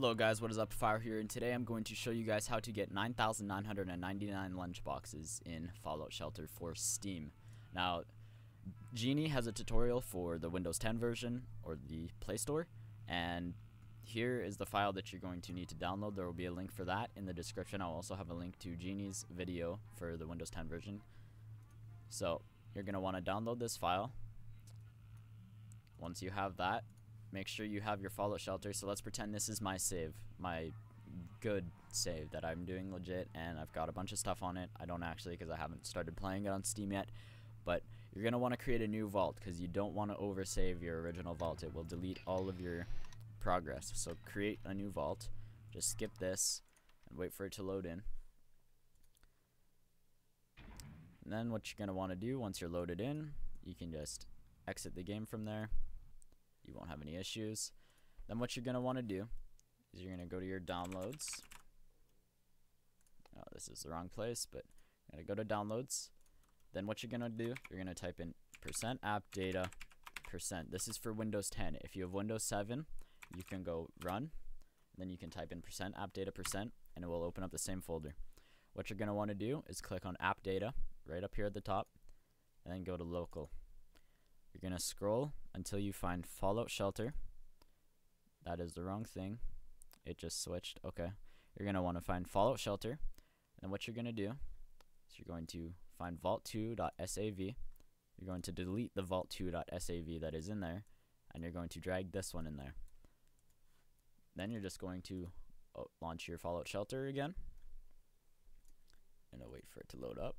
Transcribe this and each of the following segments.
Hello guys, what is up? Pafiro here, and today I'm going to show you guys how to get 9,999 lunchboxes in Fallout Shelter for Steam. Now, Genie has a tutorial for the Windows 10 version, or the Play Store, and here is the file that you're going to need to download. There will be a link for that in the description. I'll also have a link to Genie's video for the Windows 10 version. So, you're going to want to download this file. Once you have that, make sure you have your Fallout Shelter. So let's pretend this is my save, my good save that I'm doing legit, and I've got a bunch of stuff on it. I don't actually because I haven't started playing it on Steam yet, but you're going to want to create a new vault because you don't want to oversave your original vault. It will delete all of your progress. So create a new vault. Just skip this and wait for it to load in. And then what you're going to want to do once you're loaded in, you can just exit the game from there you won't have any issues. Then what you're going to want to do is you're going to go to your downloads. Oh, this is the wrong place, but you're going to go to downloads. Then what you're going to do, you're going to type in percent app data percent. This is for Windows 10. If you have Windows 7, you can go run. Then you can type in percent app data percent, and it will open up the same folder. What you're going to want to do is click on app data right up here at the top, and then go to local. You're going to scroll until you find Fallout Shelter. That is the wrong thing. It just switched. Okay. You're going to want to find Fallout Shelter. And what you're going to do is you're going to find vault2.sav. You're going to delete the vault2.sav that is in there. And you're going to drag this one in there. Then you're just going to oh, launch your Fallout Shelter again. And I'll wait for it to load up.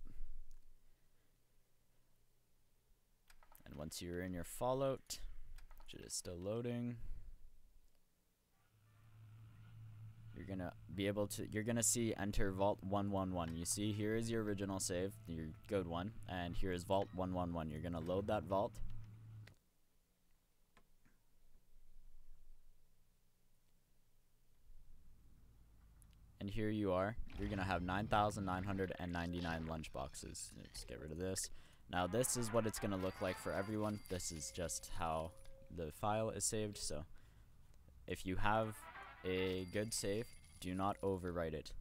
Once you're in your Fallout, which is still loading, you're gonna be able to you're gonna see enter vault 111 you see here is your original save your good one and here is vault 111 you're gonna load that vault. And here you are. You're gonna have 9,999 lunch boxes let's get rid of this now this is what it's going to look like for everyone. This is just how the file is saved. So if you have a good save, do not overwrite it.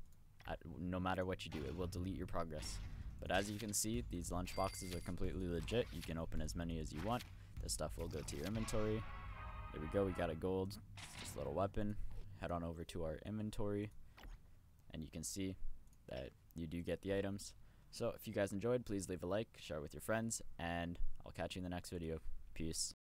At, no matter what you do, it will delete your progress. But as you can see, these lunch boxes are completely legit. You can open as many as you want. This stuff will go to your inventory. There we go, we got a gold, just a little weapon. Head on over to our inventory, and you can see that you do get the items. So if you guys enjoyed, please leave a like, share with your friends, and I'll catch you in the next video. Peace.